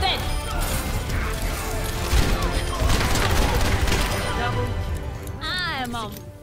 then. I'm on um,